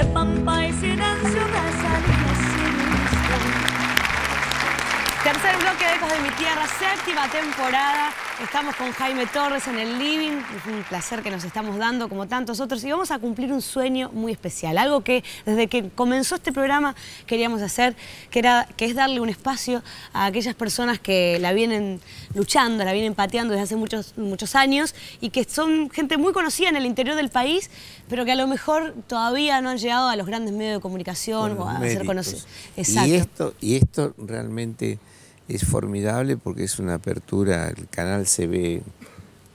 de pampa y silencio de Tercer bloque de Ecos de mi Tierra, séptima temporada. Estamos con Jaime Torres en el living. Es un placer que nos estamos dando como tantos otros. Y vamos a cumplir un sueño muy especial. Algo que desde que comenzó este programa queríamos hacer, que, era, que es darle un espacio a aquellas personas que la vienen luchando, la vienen pateando desde hace muchos, muchos años y que son gente muy conocida en el interior del país, pero que a lo mejor todavía no han llegado a los grandes medios de comunicación o a ser conocidos. Y esto, y esto realmente es formidable porque es una apertura, el canal se ve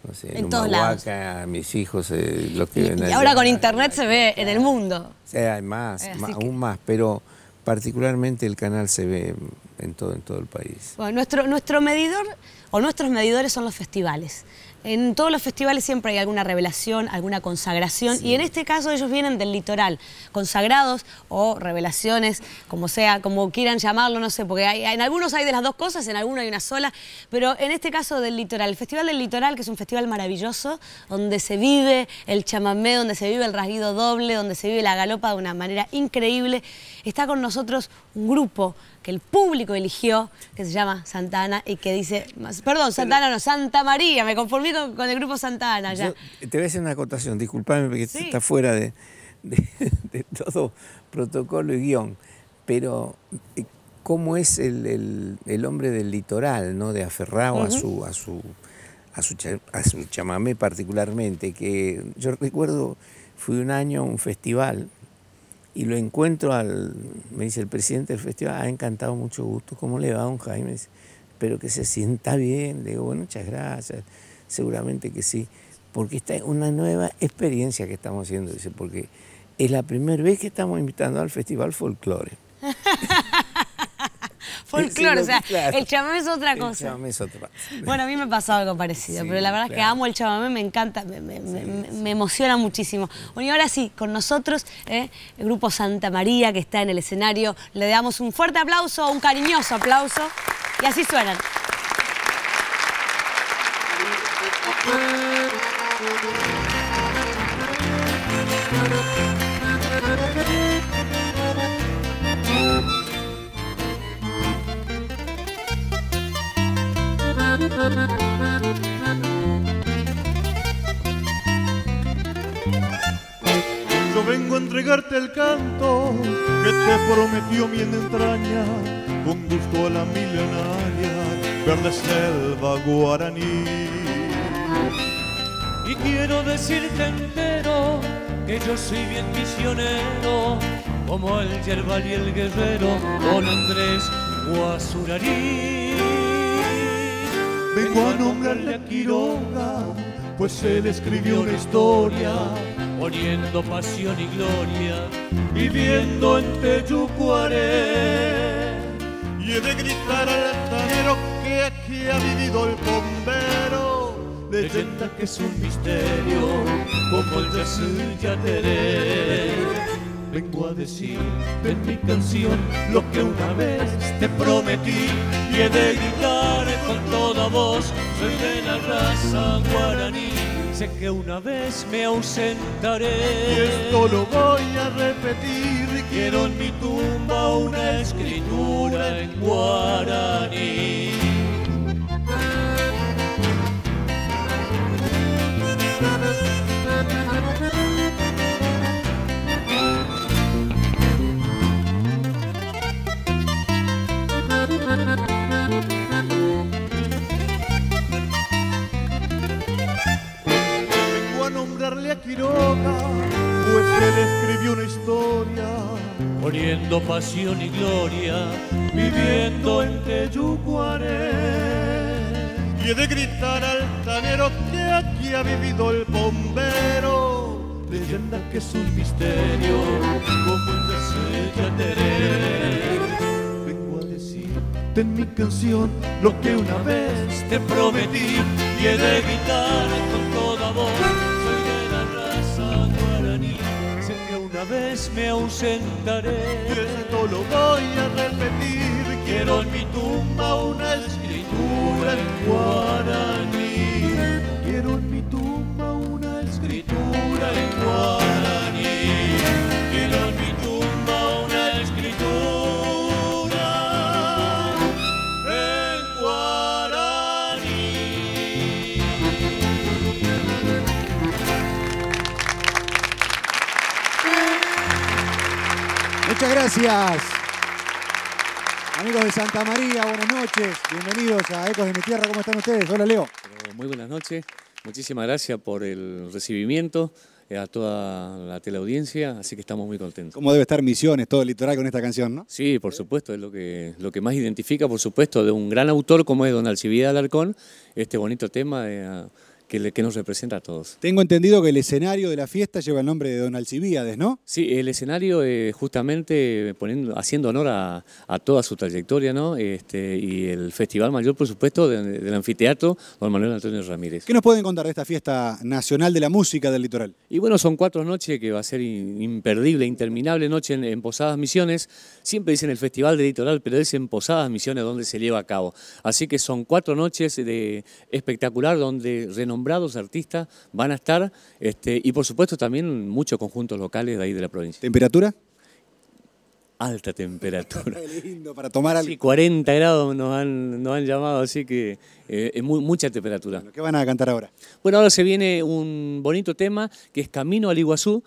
no sé, en, todos lados. mis hijos, eh, lo que y, y ahora con internet se ve en el mundo. Sí, hay más, aún más, pero particularmente el canal se ve en todo, en todo el país. Bueno, nuestro, nuestro medidor, o nuestros medidores son los festivales. En todos los festivales siempre hay alguna revelación, alguna consagración, y en este caso ellos vienen del litoral, consagrados o revelaciones, como sea, como quieran llamarlo, no sé, porque en algunos hay de las dos cosas, en algunos hay una sola, pero en este caso del litoral, el Festival del Litoral, que es un festival maravilloso, donde se vive el chamamé, donde se vive el rasguido doble, donde se vive la galopa de una manera increíble, está con nosotros un grupo que el público eligió, que se llama Santa Ana y que dice, perdón, Santa Ana no, Santa María, me conformé con, el grupo Santa Ana ya. te voy a hacer una acotación, disculpame porque está fuera de, todo protocolo y guion, pero eh, cómo es el, hombre del litoral, ¿no? de aferrado a su... A su a su, a su chamamé particularmente, que yo recuerdo, fui un año a un festival y lo encuentro al, me dice el presidente del festival, ha encantado mucho gusto, ¿cómo le va don Jaime? Espero que se sienta bien, le digo, bueno, muchas gracias, seguramente que sí, porque esta es una nueva experiencia que estamos haciendo, dice, porque es la primera vez que estamos invitando al Festival Folklore. folclore, o sea, el chamamé es otra cosa. El chamamé es otra Bueno, a mí me pasó algo parecido, pero la verdad es que amo el chamamé, me encanta, me, emociona muchísimo. Bueno, y ahora sí, con nosotros, eh, el grupo Santa María, que está en el escenario, le damos un fuerte aplauso, un cariñoso aplauso, y así suenan. Yo vengo a entregarte el canto que te prometió mi entraña, con gusto a la milenaria, verde selva guaraní. Y quiero decirte entero que yo soy bien misionero, como el yerbal y el guerrero, don Andrés Guasurarí. Vengo a nombrarle a Quiroga, pues él escribió una historia, poniendo pasión y gloria, viviendo en Teyucuaré. Y he de gritar al altanero que aquí ha vivido el bombero, leyenda que es un misterio, como el de Yateré vengo a decir en mi canción lo que una vez te prometí y he de gritar con toda voz, soy de la raza guaraní. Sé que una vez me ausentaré y esto lo voy a repetir. Quiero en mi tumba una escritura en guaraní. Historia, poniendo pasión y gloria, viviendo en Teyucuaré. Y he de gritar altanero que aquí ha vivido el bombero, leyenda que es un misterio, como el de en mi canción lo que una vez te prometí y he de gritar con toda voz. Vez me ausentaré. Y esto lo voy a repetir, quiero en mi tumba una escritura en. Muchas gracias. Amigos de Santa María, buenas noches. Bienvenidos a Ecos de mi Tierra. ¿Cómo están ustedes? Hola, Leo. Muy buenas noches. Muchísimas gracias por el recibimiento eh, a toda la teleaudiencia, así que estamos muy contentos. ¿Cómo debe estar Misiones, todo el litoral con esta canción, no? Sí, por supuesto, es lo que, lo que más identifica, por supuesto, de un gran autor como es Don Alcibida Alarcón, este bonito tema de, que, que, nos representa a todos. Tengo entendido que el escenario de la fiesta lleva el nombre de Don Alcibíades, ¿no? Sí, el escenario eh, justamente poniendo, haciendo honor a, a, toda su trayectoria, ¿no? Este, y el Festival Mayor, por supuesto, de, del anfiteatro Don Manuel Antonio Ramírez. ¿Qué nos pueden contar de esta fiesta nacional de la música del litoral? Y bueno, son cuatro noches que va a ser imperdible, interminable noche en, en Posadas Misiones. Siempre dicen el Festival del Litoral, pero es en Posadas Misiones donde se lleva a cabo. Así que son cuatro noches de espectacular donde renombrados artistas van a estar este, y por supuesto también muchos conjuntos locales de ahí de la provincia. ¿Temperatura? Alta temperatura. lindo, para tomar algo. Sí, 40 grados nos han, nos han llamado, así que eh, es muy, mucha temperatura. Bueno, ¿Qué van a cantar ahora? Bueno, ahora se viene un bonito tema que es Camino al Iguazú,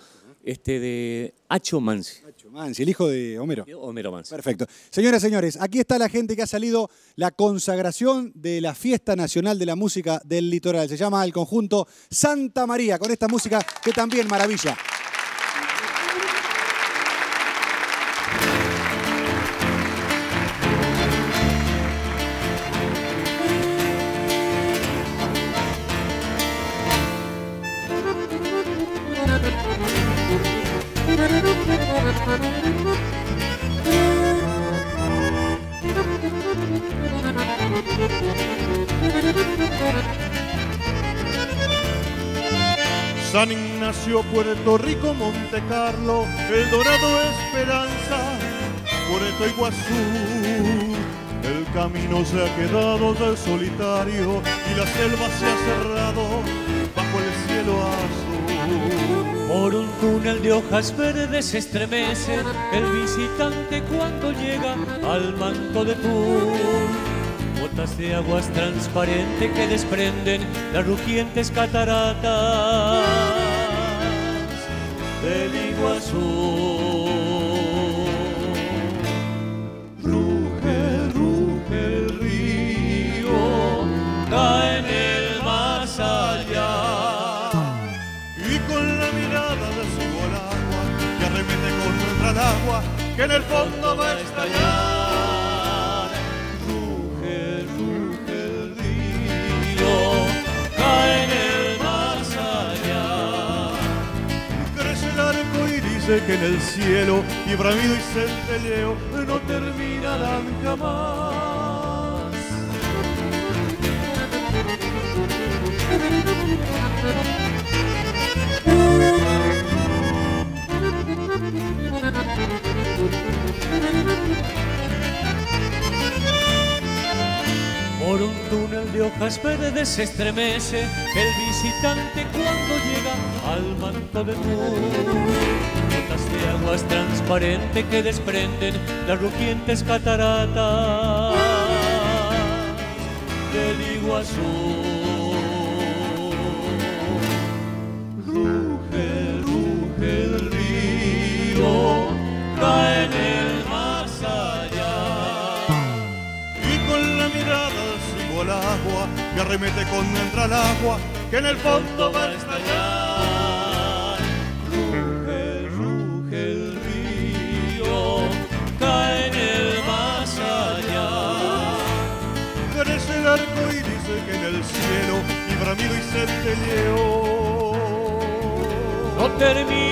este, de Acho Mansi. Acho Mansi, el hijo de Homero. Homero Mansi. Perfecto. Señoras y señores, aquí está la gente que ha salido la consagración de la Fiesta Nacional de la Música del Litoral. Se llama el conjunto Santa María, con esta música que también maravilla. San Ignacio, Puerto Rico, Monte Carlo, El Dorado, Esperanza, Puerto Iguazú. El camino se ha quedado del solitario y la selva se ha cerrado bajo el cielo azul. Por un túnel de hojas verdes se estremece el visitante cuando llega al manto de tul. Gotas de aguas transparentes que desprenden las rugientes cataratas del Iguazú. Ruge, ruge el río, cae en el más allá. Y con la mirada le sigo al agua y arremete contra el agua que en el fondo va a estallar. Que en el cielo y bramido y centelleo no terminarán jamás. Por un túnel de hojas verdes se estremece el visitante cuando llega al manto de luz. Gotas de aguas transparentes que desprenden las rugientes cataratas del Iguazú. Ruge, ruge el río, cae en el más allá. y con la mirada sigo al agua que arremete contra el agua que en el fondo va a estallar. No jamás.